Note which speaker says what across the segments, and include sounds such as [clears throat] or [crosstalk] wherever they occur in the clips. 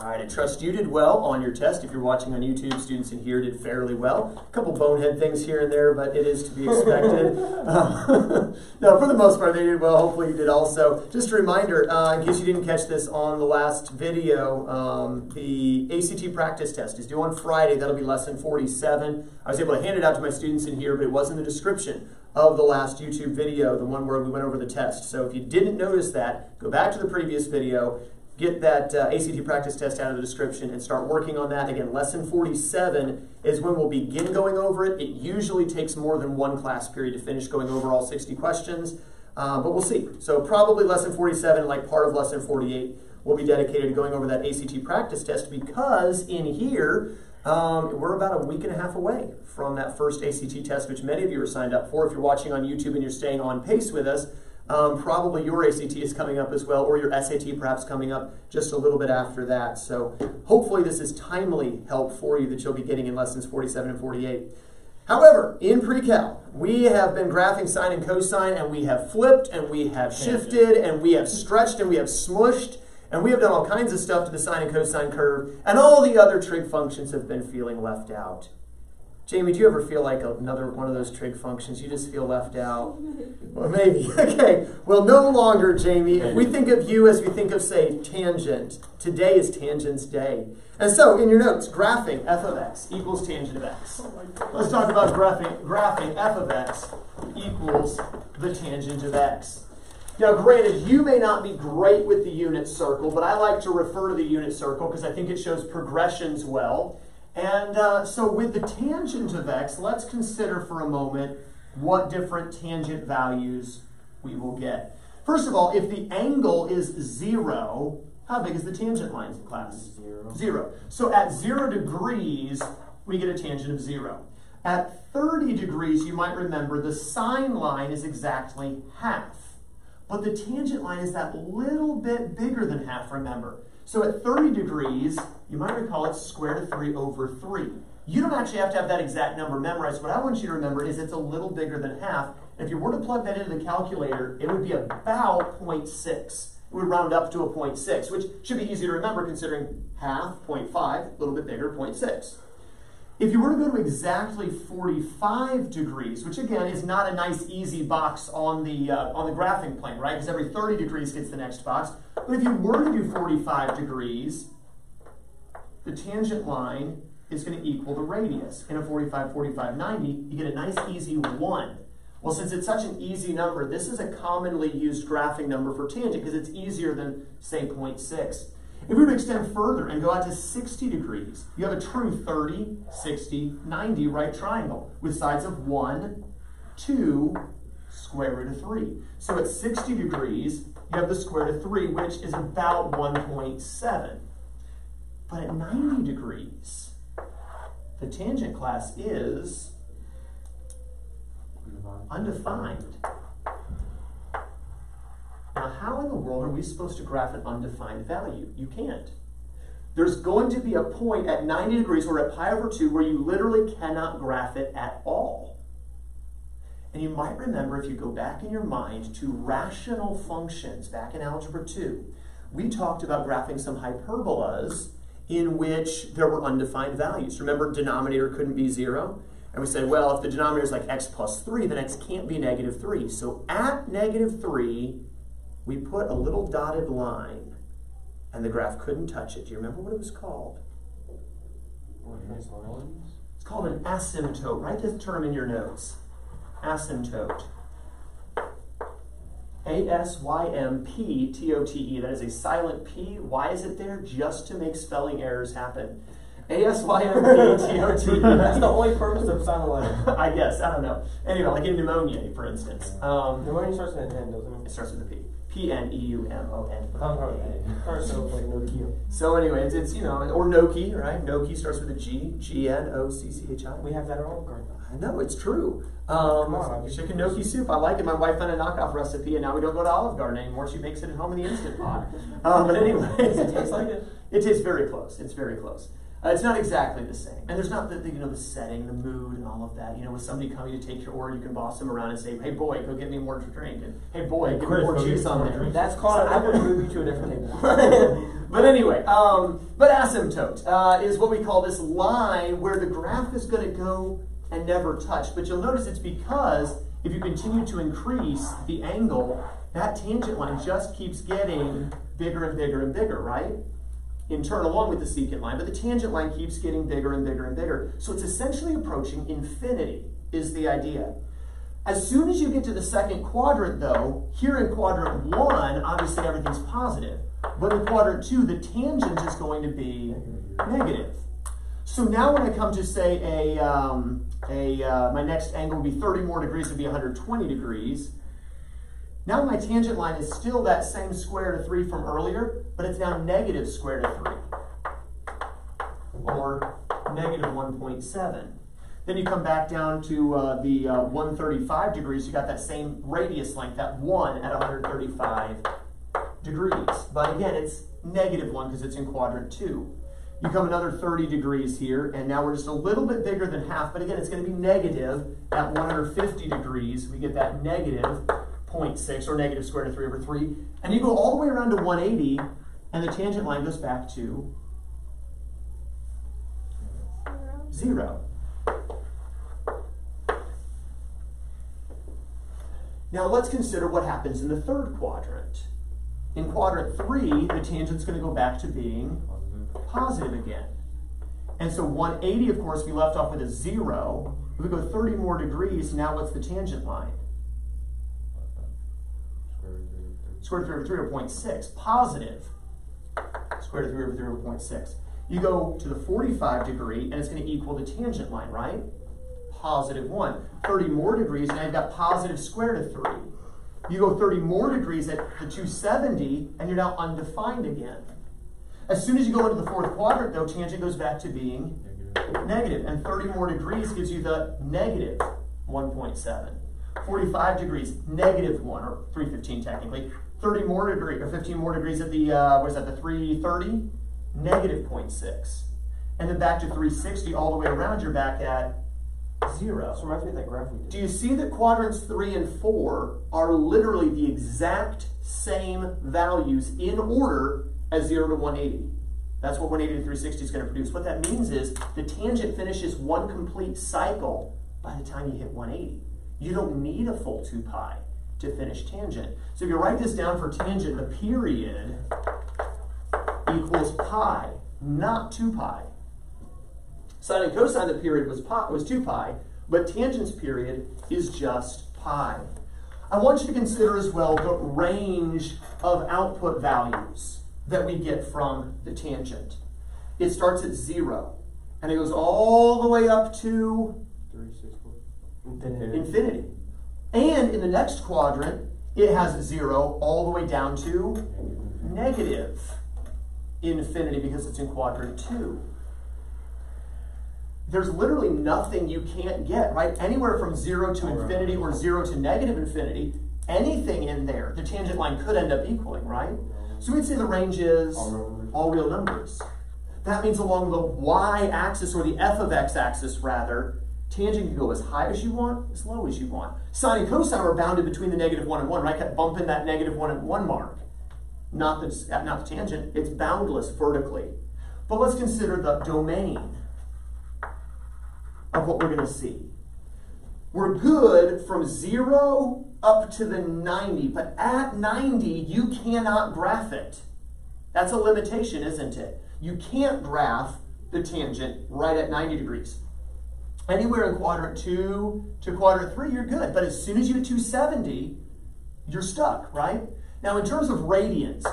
Speaker 1: All right, I trust you did well on your test. If you're watching on YouTube, students in here did fairly well. A couple bonehead things here and there, but it is to be expected. [laughs] um, [laughs] no, for the most part, they did well. Hopefully, you did also. Just a reminder, uh, in case you didn't catch this on the last video, um, the ACT practice test is due on Friday. That'll be lesson 47. I was able to hand it out to my students in here, but it was in the description of the last YouTube video, the one where we went over the test. So if you didn't notice that, go back to the previous video get that uh, ACT practice test out of the description and start working on that. Again, lesson 47 is when we'll begin going over it. It usually takes more than one class period to finish going over all 60 questions, uh, but we'll see. So probably lesson 47, like part of lesson 48, will be dedicated to going over that ACT practice test because in here, um, we're about a week and a half away from that first ACT test, which many of you are signed up for. If you're watching on YouTube and you're staying on pace with us, um, probably your ACT is coming up as well, or your SAT perhaps coming up just a little bit after that. So hopefully this is timely help for you that you'll be getting in lessons 47 and 48. However, in pre-cal, we have been graphing sine and cosine, and we have flipped, and we have shifted, and we have stretched, and we have smushed, and we have done all kinds of stuff to the sine and cosine curve, and all the other trig functions have been feeling left out. Jamie, do you ever feel like another one of those trig functions? You just feel left out? [laughs] Well, maybe. [laughs] Okay. Well, no longer, Jamie. If we think of you as we think of, say, tangent, today is tangent's day. And so, in your notes, graphing f of x equals tangent of x. Let's talk about graphing, graphing f of x equals the tangent of x. Now, granted, you may not be great with the unit circle, but I like to refer to the unit circle because I think it shows progressions well. And uh, so with the tangent of x, let's consider for a moment what different tangent values we will get. First of all, if the angle is zero, how big is the tangent line in class?
Speaker 2: Zero.
Speaker 1: Zero. So at zero degrees, we get a tangent of zero. At 30 degrees, you might remember the sine line is exactly half. But the tangent line is that little bit bigger than half, remember. So at 30 degrees, you might recall it's square root of 3 over 3. You don't actually have to have that exact number memorized. What I want you to remember is it's a little bigger than half. If you were to plug that into the calculator, it would be about 0.6. It would round up to a 0.6, which should be easy to remember considering half, 0.5, a little bit bigger, 0.6. If you were to go to exactly 45 degrees, which again is not a nice easy box on the, uh, on the graphing plane, right? Because every 30 degrees gets the next box. But if you were to do 45 degrees, the tangent line is going to equal the radius. In a 45, 45, 90, you get a nice easy 1. Well, since it's such an easy number, this is a commonly used graphing number for tangent because it's easier than, say, 0.6. If we were to extend further and go out to 60 degrees, you have a true 30, 60, 90 right triangle with sides of 1, 2, square root of 3. So at 60 degrees, you have the square root of 3, which is about 1.7. But at 90 degrees, the tangent class is undefined. Now, how in the world are we supposed to graph an undefined value? You can't. There's going to be a point at 90 degrees or at pi over 2 where you literally cannot graph it at all. And you might remember if you go back in your mind to rational functions back in Algebra 2, we talked about graphing some hyperbolas in which there were undefined values. Remember, denominator couldn't be 0? And we said, well, if the denominator is like x plus 3, then x can't be negative 3. So at negative 3, we put a little dotted line and the graph couldn't touch it. Do you remember what it was called? It's called an asymptote. Write this term in your notes. Asymptote. A-S-Y-M-P-T-O-T-E. That is a silent P. Why is it there? Just to make spelling errors happen. A-S-Y-M-P-T-O-T-E. [laughs]
Speaker 2: That's the only purpose of silent letter. [laughs]
Speaker 1: I guess. I don't know. Anyway, like in pneumonia, for instance. Um,
Speaker 2: Pneumonia starts with an N, doesn't it?
Speaker 1: it starts with a P. P-N-E-U-M-O-N. [laughs]
Speaker 2: Or so like Nokia.
Speaker 1: So anyway, it's, it's, you know, or gnocchi, right? Gnocchi starts with a G, G-N-O-C-C-H-I.
Speaker 2: We have that at Olive Garden.
Speaker 1: I know, it's true. Um,
Speaker 2: Come on, I-
Speaker 1: chicken gnocchi soup, I like it. My wife found a knockoff recipe, and now we don't go to Olive Garden anymore. She makes it at home in the Instant Pot. Um, [laughs] but anyway,
Speaker 2: it taste like it?
Speaker 1: It tastes very close. It's very close. Uh, it's not exactly the same, and there's not the, the you know the setting, the mood, and all of that. You know, with somebody coming to take your order, you can boss them around and say, "Hey boy, go get me more to drink," and "Hey boy, give me more juice on there."
Speaker 3: drinks.
Speaker 2: That's called, I would move you to a different table. [laughs]
Speaker 1: but anyway, um, but asymptote uh, is what we call this line where the graph is going to go and never touch. But you'll notice it's because if you continue to increase the angle, that tangent line just keeps getting bigger and bigger and bigger, right? In turn, along with the secant line, but the tangent line keeps getting bigger and bigger and bigger. So it's essentially approaching infinity, is the idea. As soon as you get to the second quadrant, though, here in quadrant one, obviously everything's positive. But in quadrant two, the tangent is going to be negative. So now when I come to say a, um, a uh, my next angle would be 30 more degrees, would be 120 degrees. Now my tangent line is still that same square root of 3 from earlier, but it's now negative square root of 3. Or negative 1.7. Then you come back down to uh, the uh, 135 degrees, you got that same radius length, that 1 at 135 degrees. But again, it's negative 1 because it's in quadrant 2. You come another 30 degrees here, and now we're just a little bit bigger than half, but again, it's going to be negative at 150 degrees. We get that negative 0.6, or negative square root of 3 over 3. And you go all the way around to 180, and the tangent line goes back to 0. Now let's consider what happens in the third quadrant. In quadrant 3, the tangent's going to go back to being positive again. And so 180, of course, we left off with a 0. If we go 30 more degrees, now what's the tangent line? Square root of 3 over 0.6. Positive. Square root of 3 over 3 over 0.6. You go to the 45 degree, and it's going to equal the tangent line, right? Positive 1. 30 more degrees, and you've got positive square root of 3. You go 30 more degrees at the 270, and you're now undefined again. As soon as you go into the fourth quadrant, though, tangent goes back to being negative, and 30 more degrees gives you the negative 1.7. 45 degrees, negative 1, or 315 technically. 30 more degrees, or 15 more degrees at the, uh, what is that, the 330? Negative 0.6. And then back to 360, all the way around, you're back at 0.
Speaker 2: This reminds me of that graph we
Speaker 1: Do you see that quadrants three and four are literally the exact same values in order as zero to 180? That's what 180 to 360 is going to produce. What that means is the tangent finishes one complete cycle by the time you hit 180. You don't need a full 2 pi to finish tangent. So if you write this down for tangent, the period equals pi, not 2 pi. Sine and cosine the period was pi, was 2 pi, but tangent's period is just pi. I want you to consider as well the range of output values that we get from the tangent. It starts at 0, and it goes all the way up to
Speaker 2: Three, six, four. Infinity.
Speaker 1: infinity. And in the next quadrant, it has 0 all the way down to negative infinity because it's in quadrant 2 there's literally nothing you can't get, right? Anywhere from zero to infinity or zero to negative infinity, anything in there, the tangent line could end up equaling, right? So we'd say the range is
Speaker 2: All real numbers.
Speaker 1: all real numbers. That means along the y-axis or the f of x-axis rather, tangent can go as high as you want, as low as you want. Sine and cosine are bounded between the negative one and one, right? Kept bumping that negative one and one mark. Not the, not the tangent, it's boundless vertically. But let's consider the domain of what we're going to see. We're good from zero up to the 90, but at 90, you cannot graph it. That's a limitation, isn't it? You can't graph the tangent right at 90 degrees. Anywhere in quadrant two to quadrant three, you're good. But as soon as you hit 270, you're stuck, right? Now, in terms of radians,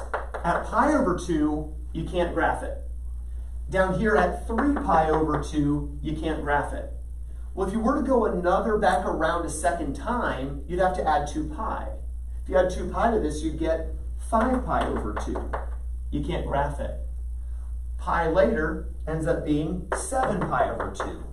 Speaker 1: at pi over two, you can't graph it. Down here at 3 pi over 2, you can't graph it. Well, if you were to go another back around a second time, you'd have to add 2 pi. If you add 2 pi to this, you'd get 5 pi over 2. You can't graph it. Pi later ends up being 7 pi over 2.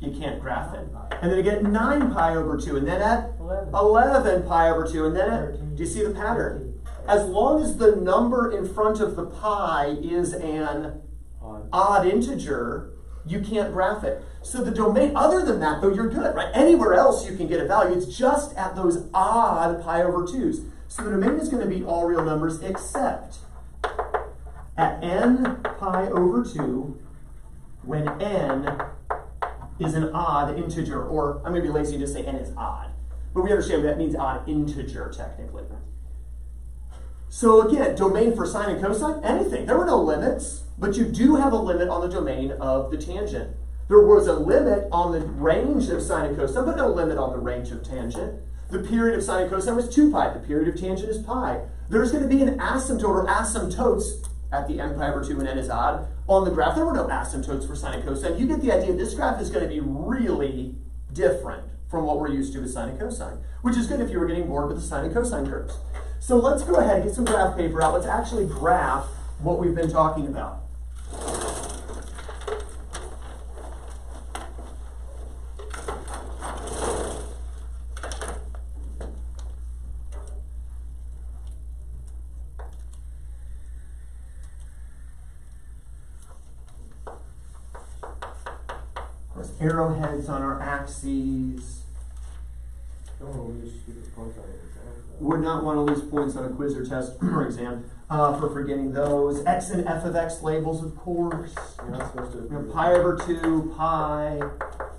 Speaker 1: You can't graph it. And then you get 9 pi over 2, and then at
Speaker 2: 11.
Speaker 1: 11 pi over 2, and then at, do you see the pattern? As long as the number in front of the pi is an
Speaker 2: Odd.
Speaker 1: odd integer, you can't graph it. So the domain, other than that, though, you're good, right? Anywhere else you can get a value. It's just at those odd pi over 2s. So the domain is going to be all real numbers except at n pi over 2 when n is an odd integer, or I'm going to be lazy and just say n is odd. But we understand that means odd integer, technically. So again, domain for sine and cosine, anything. There were no limits, but you do have a limit on the domain of the tangent. There was a limit on the range of sine and cosine, but no limit on the range of tangent. The period of sine and cosine was 2 pi. The period of tangent is pi. There's going to be an asymptote or asymptotes at the n pi over 2 when n is odd. On the graph, there were no asymptotes for sine and cosine. You get the idea. This graph is going to be really different from what we're used to with sine and cosine, which is good if you were getting bored with the sine and cosine curves. So let's go ahead and get some graph paper out. Let's actually graph what we've been talking about. There's arrowheads on our axes.
Speaker 2: Don't want to lose stupid points on it.
Speaker 1: Would not want to lose points on a quiz or test [clears throat] or exam uh, for forgetting those. X and f of x labels, of course.
Speaker 2: You're not supposed to.
Speaker 1: You know, pi over 2, pi,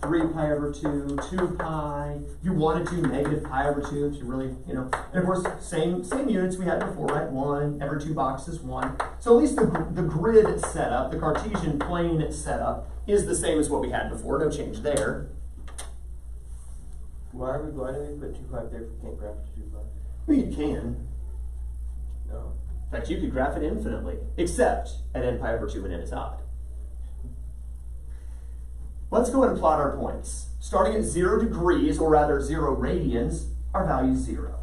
Speaker 1: 3 pi over 2, 2 pi. You want to do negative pi over 2 if you really, you know. And of course, same same units we had before, right? 1, every two boxes, 1. So at least the, the grid setup, the Cartesian plane setup, is the same as what we had before. No change there.
Speaker 2: Why are we, why do we put two pi there if we can't graph to two pi?
Speaker 1: Well, you can.
Speaker 2: No.
Speaker 1: In fact, you could graph it infinitely, except at n pi over 2 when n is odd. Let's go ahead and plot our points. Starting at 0 degrees, or rather 0 radians, our value is 0.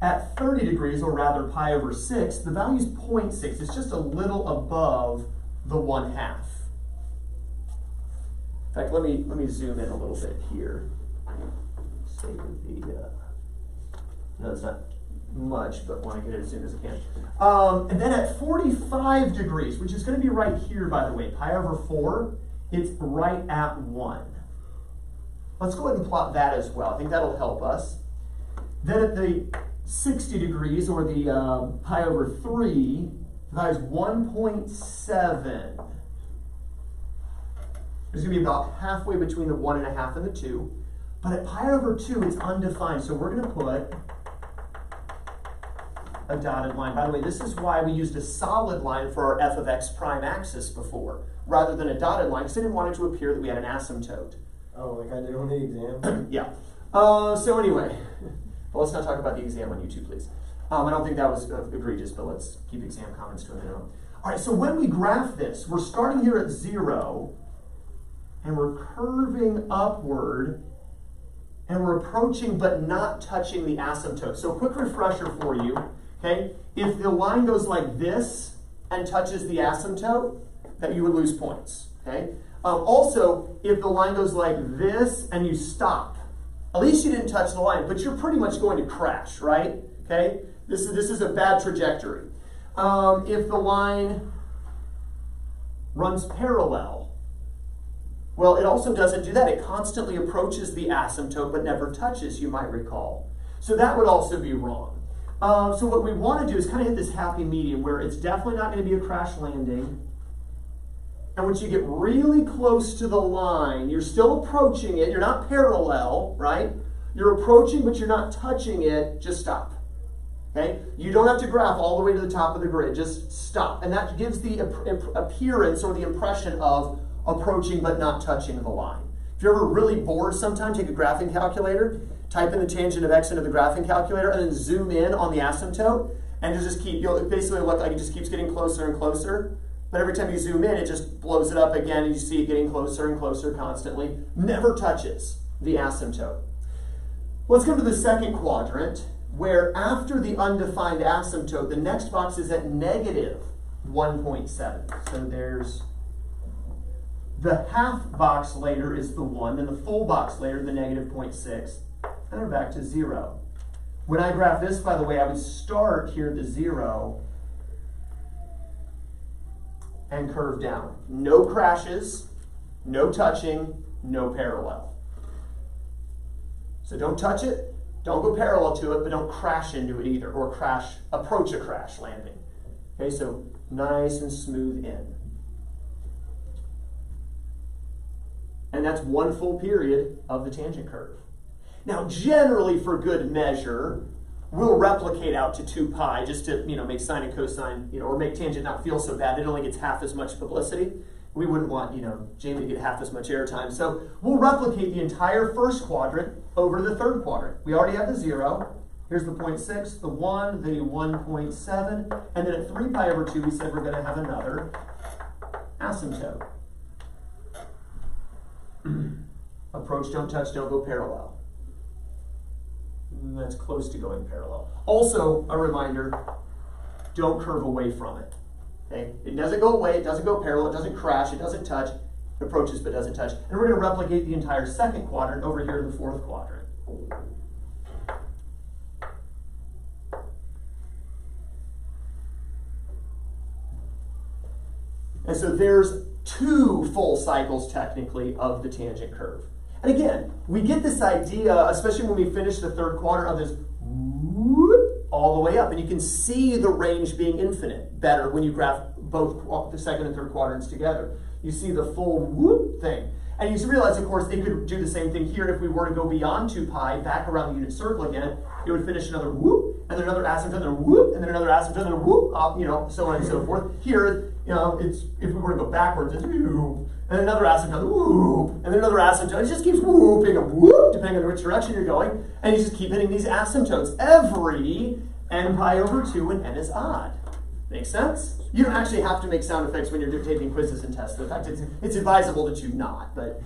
Speaker 1: At 30 degrees, or rather pi over 6, the value is 0.6. It's just a little above the 1 half. In fact, let me, let me zoom in a little bit here. The, uh, no, it's not much, but want to get it as soon as I can. Um, and then at 45 degrees, which is going to be right here, by the way, pi over 4, it's right at 1. Let's go ahead and plot that as well. I think that'll help us. Then at the 60 degrees, or the uh, pi over 3, the value is 1.7. There's going to be about halfway between the 1.5 and the 2. But at pi over 2, it's undefined. So we're going to put a dotted line. By the way, this is why we used a solid line for our f of x prime axis before, rather than a dotted line, because I didn't want it to appear that we had an asymptote.
Speaker 2: Oh, like I did on the exam? [clears throat]
Speaker 1: Yeah. Uh, so anyway, [laughs] but let's not talk about the exam on YouTube, please. Um, I don't think that was uh, egregious, but let's keep exam comments to a minimum. All right, so when we graph this, we're starting here at zero, and we're curving upward, and we're approaching but not touching the asymptote. So quick refresher for you, okay? If the line goes like this and touches the asymptote, that you would lose points, okay? Um, also, if the line goes like this and you stop, at least you didn't touch the line, but you're pretty much going to crash, right? Okay? This is, this is a bad trajectory. Um, if the line runs parallel, well, it also doesn't do that. It constantly approaches the asymptote but never touches, you might recall. So that would also be wrong. Uh, so what we want to do is kind of hit this happy medium where it's definitely not going to be a crash landing. And once you get really close to the line, you're still approaching it. You're not parallel, right? You're approaching, but you're not touching it. Just stop. Okay? You don't have to graph all the way to the top of the grid. Just stop. And that gives the appearance or the impression of approaching but not touching the line. If you're ever really bored sometime, take a graphing calculator, type in the tangent of x into the graphing calculator, and then zoom in on the asymptote, and just keep, you'll basically look like it just keeps getting closer and closer. But every time you zoom in, it just blows it up again, and you see it getting closer and closer constantly. Never touches the asymptote. Let's come to the second quadrant, where after the undefined asymptote, the next box is at negative 1.7. So there's the half box later is the 1, then the full box later, the negative 0.6, and we're back to 0. When I graph this, by the way, I would start here at the 0 and curve down. No crashes, no touching, no parallel. So don't touch it, don't go parallel to it, but don't crash into it either, or crash, approach a crash landing. Okay, so nice and smooth in. And that's one full period of the tangent curve. Now, generally, for good measure, we'll replicate out to 2 pi just to you know make sine and cosine, you know, or make tangent not feel so bad. It only gets half as much publicity. We wouldn't want you know Jamie to get half as much airtime. So we'll replicate the entire first quadrant over the third quadrant. We already have the zero. Here's the 0.6, the 1, the 1.7, and then at 3 pi over 2, we said we're going to have another asymptote. [clears throat] Approach, don't touch, don't go parallel. That's close to going parallel. Also, a reminder, don't curve away from it. Okay? It doesn't go away, it doesn't go parallel, it doesn't crash, it doesn't touch, it approaches but doesn't touch. And we're going to replicate the entire second quadrant over here in the fourth quadrant. And so there's two full cycles technically of the tangent curve. And again, we get this idea, especially when we finish the third quadrant, of this whoop, all the way up. And you can see the range being infinite better when you graph both the second and third quadrants together. You see the full whoop thing. And you realize, of course, it could do the same thing here And if we were to go beyond 2 pi, back around the unit circle again. It would finish another whoop, and then another asymptote, and then whoop, and then another asymptote, and then whoop, up, you know, so on and so forth. Here, you know, it's if we were to go backwards, it's whoop, and another asymptote, whoop, and then another asymptote. It just keeps whooping, a whoop, depending on which direction you're going, and you just keep hitting these asymptotes every n pi over 2 when n is odd. Make sense? You don't actually have to make sound effects when you're taking quizzes and tests. In fact, it's, it's advisable that you not, but,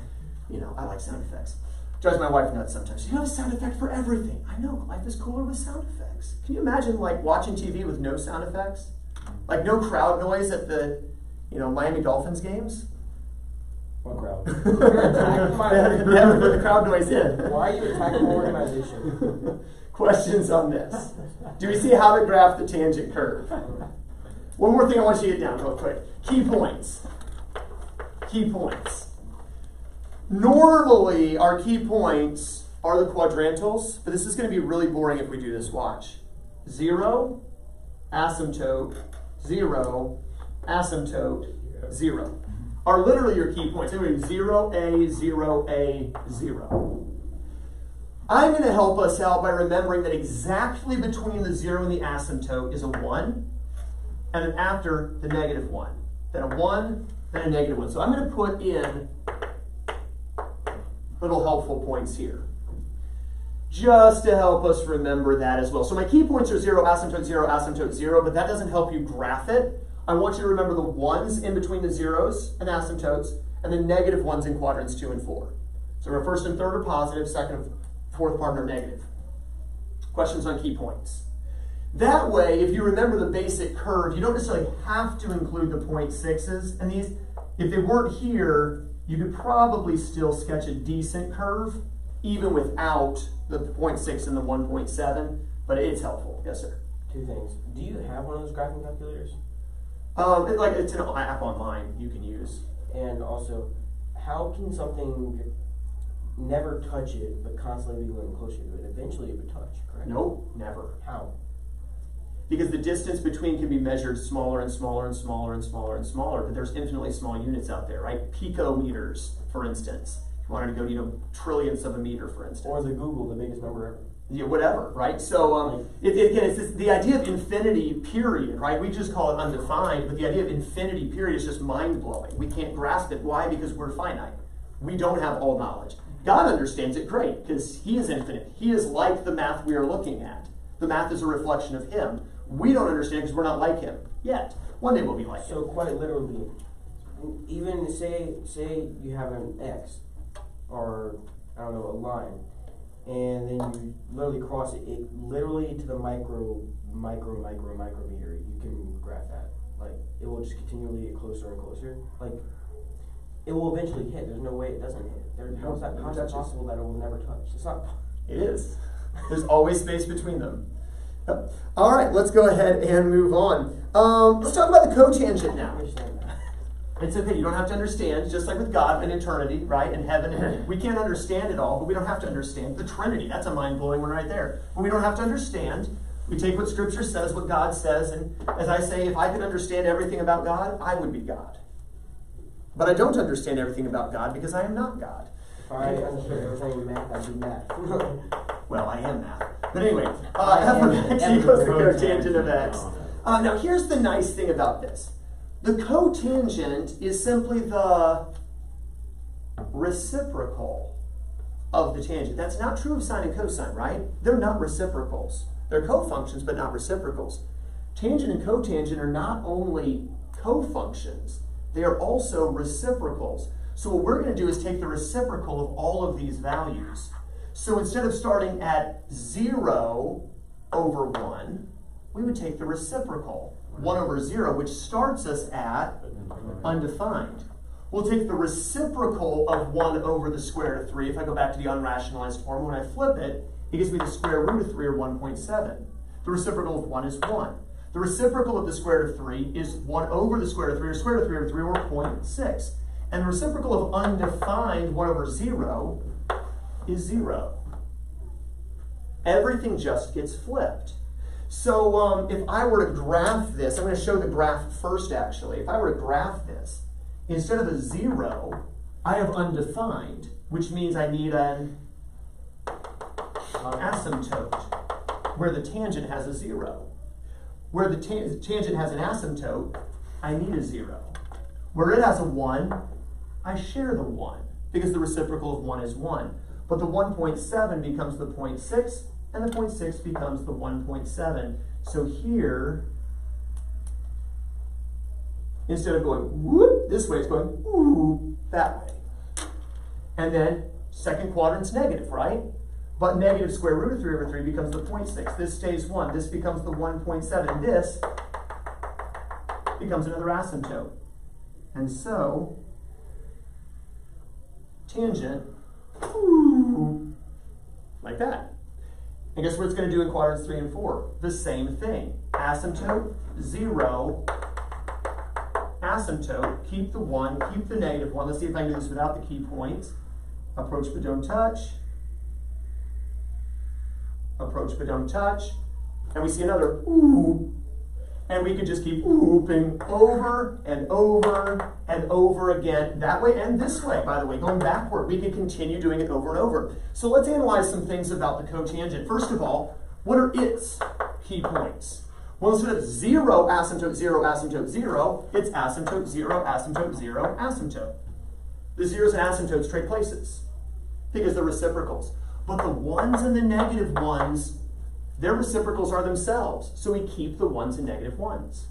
Speaker 1: you know, I like sound effects. Drives my wife nuts sometimes. You have a sound effect for everything. I know, life is cooler with sound effects. Can you imagine, like, watching TV with no sound effects? Like, no crowd noise at the, you know, Miami Dolphins games?
Speaker 2: What crowd? [laughs]
Speaker 1: they haven't put the crowd noise in.
Speaker 2: Why are you attacking my organization? [laughs]
Speaker 1: Questions on this? Do we see how to graph the tangent curve? One more thing I want you to get down real quick. Key points. Key points. Normally, our key points are the quadrantals, but this is going to be really boring if we do this. Watch. Zero, asymptote, zero, asymptote, zero. Are literally your key points. Anyway, zero, A, zero, A, zero. I'm going to help us out by remembering that exactly between the zero and the asymptote is a one, and then after the negative one. Then a one, then a negative one. So I'm going to put in little helpful points here. Just to help us remember that as well. So my key points are zero, asymptote zero, asymptote zero, but that doesn't help you graph it. I want you to remember the ones in between the zeros and asymptotes, and the negative ones in quadrants two and four. So our first and third are positive, second and fourth are negative. Questions on key points. That way, if you remember the basic curve, you don't necessarily have to include the point sixes. And these, if they weren't here, you could probably still sketch a decent curve, even without the 0.6 and the 1.7, but it's helpful. Yes, sir.
Speaker 2: Two things. Do you have one of those graphing calculators?
Speaker 1: Um, it, like it's an app online you can use.
Speaker 2: And also, how can something never touch it but constantly be going closer to it? Eventually, it would touch, correct?
Speaker 1: Nope, never.
Speaker 2: How?
Speaker 1: Because the distance between can be measured smaller and smaller and smaller and smaller and smaller, but there's infinitely small units out there, right? Picometers, for instance. If you wanted to go, you know, trillions of a meter, for instance.
Speaker 2: Or the googol, the biggest number ever.
Speaker 1: Yeah, whatever, right? So um, it, it, again, it's this, the idea of infinity period, right? We just call it undefined, but the idea of infinity period is just mind blowing. We can't grasp it. Why? Because we're finite. We don't have all knowledge. God understands it great because He is infinite. He is like the math we are looking at. The math is a reflection of Him. We don't understand because we're not like Him yet. One day we'll be like
Speaker 2: So
Speaker 1: Him.
Speaker 2: quite literally, even say say you have an X, or I don't know a line, and then you literally cross it, it literally to the micro, micro, micro, micrometer. You can graph that. Like it will just continually get closer and closer. Like it will eventually hit. There's no way it doesn't hit. There, how is that, how is that possible that it will never touch? It's not.
Speaker 1: It is. [laughs] There's always space between them. All right, let's go ahead and move on. Um, let's talk about the cotangent now. It's okay. You don't have to understand, just like with God and eternity, right? In heaven, [clears throat] we can't understand it all, but we don't have to understand the Trinity. That's a mind blowing one right there. But we don't have to understand. We take what Scripture says, what God says, and as I say, if I could understand everything about God, I would be God. But I don't understand everything about God because I am not God.
Speaker 2: If I understood everything math, I'd do math. [laughs]
Speaker 1: Well, I am math. But anyway, uh, f of x equals [laughs] the cotangent of x. Uh, now, here's the nice thing about this. The cotangent is simply the reciprocal of the tangent. That's not true of sine and cosine, right? They're not reciprocals. They're cofunctions, but not reciprocals. Tangent and cotangent are not only cofunctions, they are also reciprocals. So what we're going to do is take the reciprocal of all of these values. So instead of starting at 0 over 1, we would take the reciprocal, 1 over 0, which starts us at undefined. We'll take the reciprocal of 1 over the square root of 3. If I go back to the unrationalized form, when I flip it, it gives me the square root of 3, or 1.7. The reciprocal of 1 is 1. The reciprocal of the square root of 3 is 1 over the square root of 3, or square root of 3 over 3, or 0.6. And the reciprocal of undefined, 1 over 0, is 0. Everything just gets flipped. So um, if I were to graph this, I'm going to show the graph first actually. If I were to graph this, instead of a 0, I have undefined, which means I need an asymptote, where the tangent has a 0. Where the ta tangent has an asymptote, I need a 0. Where it has a 1, I share the 1, because the reciprocal of 1 is 1. But the 1.7 becomes the 0.6, and the 0.6 becomes the 1.7. So here, instead of going whoop this way, it's going that way. And then second quadrant's negative, right? But negative square root of 3 over 3 becomes the 0.6. This stays 1. This becomes the 1.7. This becomes another asymptote. And so, tangent, like that. And guess what it's going to do in quadrants 3 and 4? The same thing. Asymptote, 0, asymptote, keep the 1, keep the negative 1. Let's see if I can do this without the key points. Approach but don't touch. Approach but don't touch. And we see another ooh and we could just keep whooping over and over and over again that way and this way, by the way, going backward. We could continue doing it over and over. So let's analyze some things about the cotangent. First of all, what are its key points? Well, instead of zero asymptote, zero asymptote, zero, it's asymptote, zero, asymptote, zero, asymptote. The zeros and asymptotes trade places because they're reciprocals. But the ones and the negative ones their reciprocals are themselves, so we keep the ones and negative ones.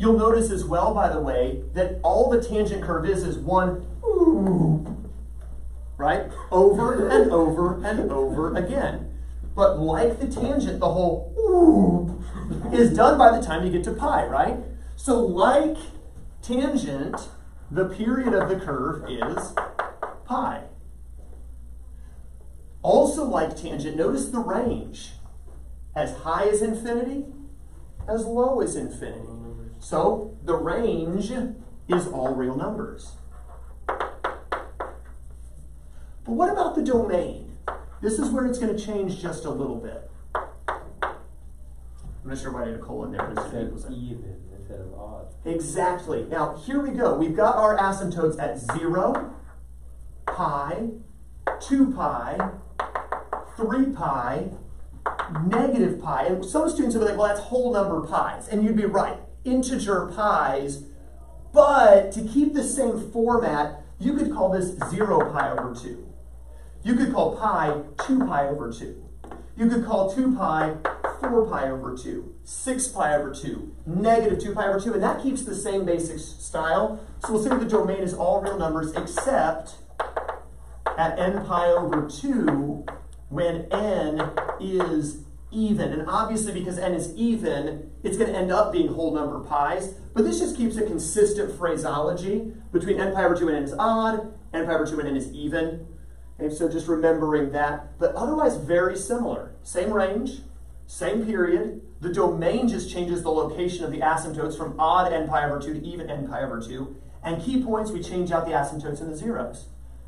Speaker 1: You'll notice as well, by the way, that all the tangent curve is is one right? Over and over and over again. But like the tangent, the whole is done by the time you get to pi, right? So like tangent, the period of the curve is pi. Also like tangent, notice the range. As high as infinity, as low as infinity. So the range is all real numbers. But what about the domain? This is where it's going to change just a little bit. I'm not sure why I had a colon there.
Speaker 3: Instead of even instead of odd.
Speaker 1: Exactly. Now, here we go. We've got our asymptotes at 0, pi, 2 pi, 3 pi, negative pi. And some students will be like, well, that's whole number pi's. And you'd be right, integer pies. But to keep the same format, you could call this 0 pi over 2. You could call pi 2 pi over 2. You could call 2 pi 4 pi over 2, 6 pi over 2, negative 2 pi over 2, and that keeps the same basic style. So we'll say the domain is all real numbers except at n pi over 2 when n is even. And obviously, because n is even, it's going to end up being whole number pi's. But this just keeps a consistent phraseology between n pi over 2 and n is odd, n pi over 2 and n is even. Okay, so just remembering that. But otherwise, very similar. Same range, Same period. The domain just changes the location of the asymptotes from odd n pi over 2 to even n pi over 2. And key points, we change out the asymptotes and the zeros.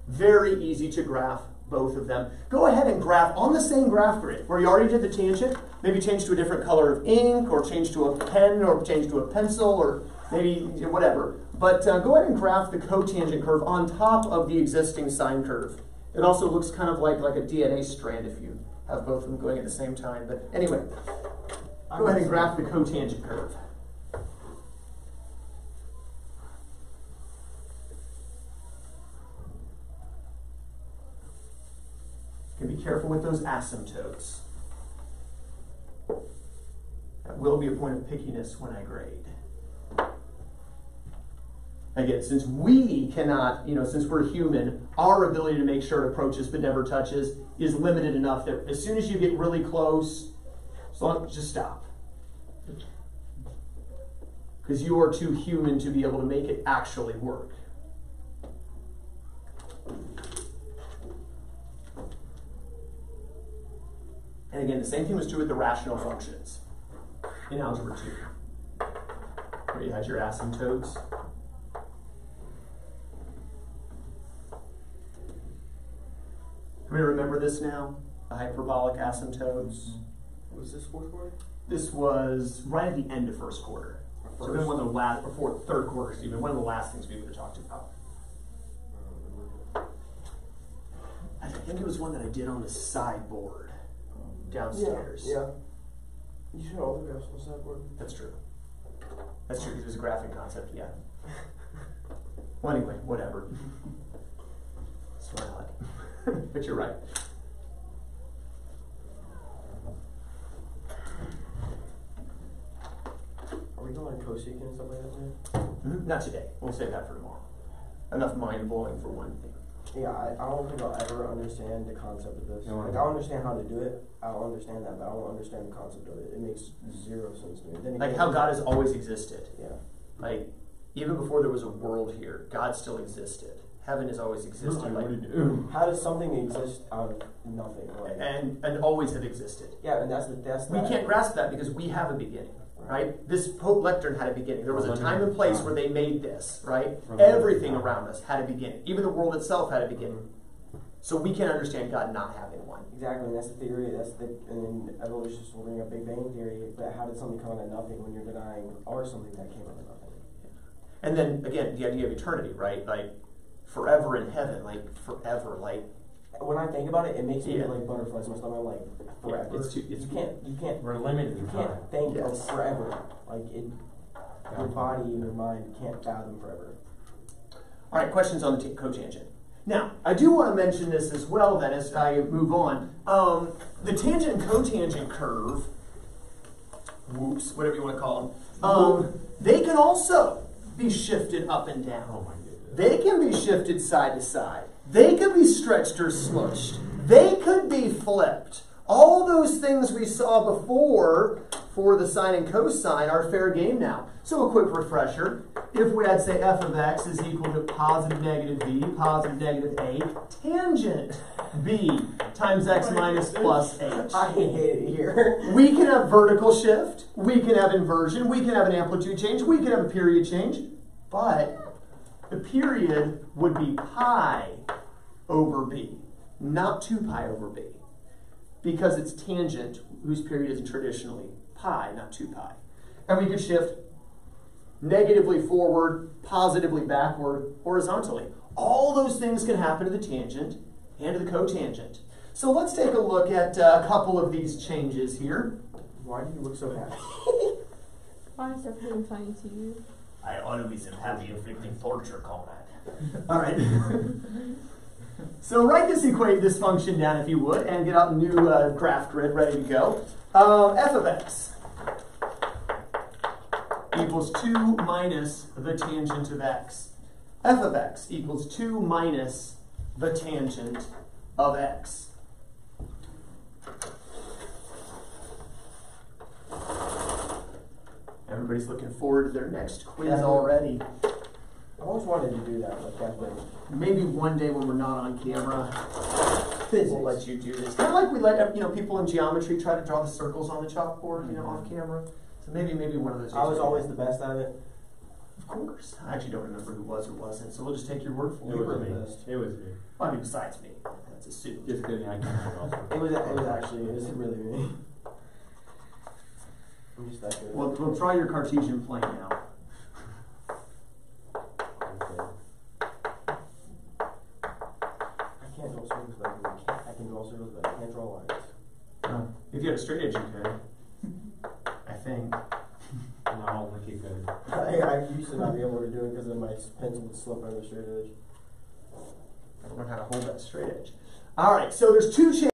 Speaker 1: Very easy to graph both of them. Go ahead and graph on the same graph grid where you already did the tangent. Maybe change to a different color of ink, or change to a pen, or change to a pencil, or maybe whatever. But uh, go ahead and graph the cotangent curve on top of the existing sine curve. It also looks kind of like, like a DNA strand if you have both of them going at the same time. But anyway, go ahead and graph the cotangent curve. Be careful with those asymptotes. That will be a point of pickiness when I grade. Again, since we cannot, you know, since we're human, our ability to make sure it approaches but never touches is limited enough that as soon as you get really close, so just stop. Because you are too human to be able to make it actually work. And again, the same thing was true with the rational functions in algebra 2. Where you had your asymptotes. Can we remember this now? The hyperbolic asymptotes.
Speaker 2: What was this fourth quarter?
Speaker 1: This was right at the end of first quarter. So then one of the last, or fourth, third quarter, excuse me, one of the last things we would have talked about. I think it was one that I did on the sideboard downstairs.
Speaker 2: Yeah. You should all the graphs on the sideboard.
Speaker 1: That's true. That's true, because it was a graphic concept, yeah. Well, anyway, whatever. That's what I like. but you're right.
Speaker 2: Are we going to like cosecant and stuff like that today?
Speaker 1: Mhm. Not today. We'll save that for tomorrow. Enough mind blowing for one thing.
Speaker 2: Yeah, I, I don't think I'll ever understand the concept of this.
Speaker 3: No, I
Speaker 2: like,
Speaker 3: don't.
Speaker 2: I'll understand how to do it. I'll understand that, but I won't understand the concept of it. It makes zero sense to me. Then
Speaker 1: Like
Speaker 2: again-
Speaker 1: how God has always existed.
Speaker 2: Yeah.
Speaker 1: Like, even before there was a world here, God still existed. Heaven has always existed. Like,
Speaker 2: How does something exist out of nothing? Like,
Speaker 1: and, and always have existed.
Speaker 2: yeah, and that's the that's
Speaker 1: We
Speaker 2: that.
Speaker 1: can't grasp that because we have a beginning, right? This Pope lectern had a beginning. There was a time and place where they made this, right? Everything around us had a beginning. Even the world itself had a beginning. So we can't understand God not having one.
Speaker 2: Exactly, and that's the theory. That's the and then evolutionists will bring up Big Bang theory. But how did something come out of nothing when you're denying or something that came out of nothing?
Speaker 1: And then again, the idea of eternity, right? Like forever in heaven, like forever, like
Speaker 2: When I think about it, it makes me
Speaker 1: Yeah.
Speaker 2: get like butterflies in my stomach. I'm like forever.
Speaker 1: it's too- it's-
Speaker 2: you can't you can't
Speaker 3: We're limited
Speaker 2: you can't
Speaker 3: time.
Speaker 2: think
Speaker 1: Yes.
Speaker 2: of forever. Like it, your body and your mind can't fathom forever.
Speaker 1: All right, questions on the t- cotangent. Now, I do want to mention this as well, then, as I move on. Um, the tangent and cotangent curve, whoops, whatever you want to call them, um, they can also be shifted up and down.
Speaker 3: Oh my goodness.
Speaker 1: They can be shifted side to side. They could be stretched or smushed. They could be flipped. All those things we saw before for the sine and cosine are fair game now. So a quick refresher. If we had, say, f of x is equal to positive negative b, positive negative a, tangent b times x minus plus h.
Speaker 2: I hate it here. [laughs]
Speaker 1: We can have vertical shift, we can have inversion, we can have an amplitude change, we can have a period change, but the period would be pi over b, not 2 pi over b, because it's tangent, whose period is traditionally pi, not 2 pi. And we could shift negatively forward, positively backward, horizontally. All those things can happen to the tangent and to the cotangent. So let's take a look at uh, a couple of these changes here.
Speaker 2: Why do you look so happy? [laughs]
Speaker 4: Why is everything funny to you?
Speaker 1: I always am happy inflicting torture, Conrad. [laughs] All right. [laughs] so write this equate this function down if you would, and get out a new uh, graph grid ready to go. Um, f of x equals 2 minus the tangent of x. f of x equals 2 minus the tangent of x. Everybody's looking forward to their next quiz
Speaker 2: Yeah.
Speaker 1: already.
Speaker 2: I always wanted to do that, like that, but
Speaker 1: Maybe one day when we're not on camera.
Speaker 2: Physics.
Speaker 1: we'll let you do this. Kind of like we let you know people in geometry try to draw the circles on the chalkboard, you know, mm-hmm. off camera. So maybe maybe one of those.
Speaker 2: I was always the best at it.
Speaker 1: Of course. I actually don't remember who was or wasn't, so we'll just take your word for
Speaker 3: It
Speaker 1: it.
Speaker 3: was me.
Speaker 2: the best.
Speaker 3: It was me.
Speaker 1: Well, I mean, besides me, that's assumed.
Speaker 3: Just kidding, I can't also.
Speaker 2: It was it was actually it was really me. I'm just that good.
Speaker 1: We'll, we'll try your Cartesian plane now.
Speaker 3: Okay.
Speaker 2: I can't draw circles, but I can, I can draw circles, but I can't draw lines.
Speaker 1: Uh, if you had a straight edge, you could. I think. [laughs]
Speaker 3: No, I don't think you could.
Speaker 2: I, I used to not be able to do it because of my pencil would slip out of the straight edge.
Speaker 1: I don't know how to hold that straight edge. All right, so there's two chances.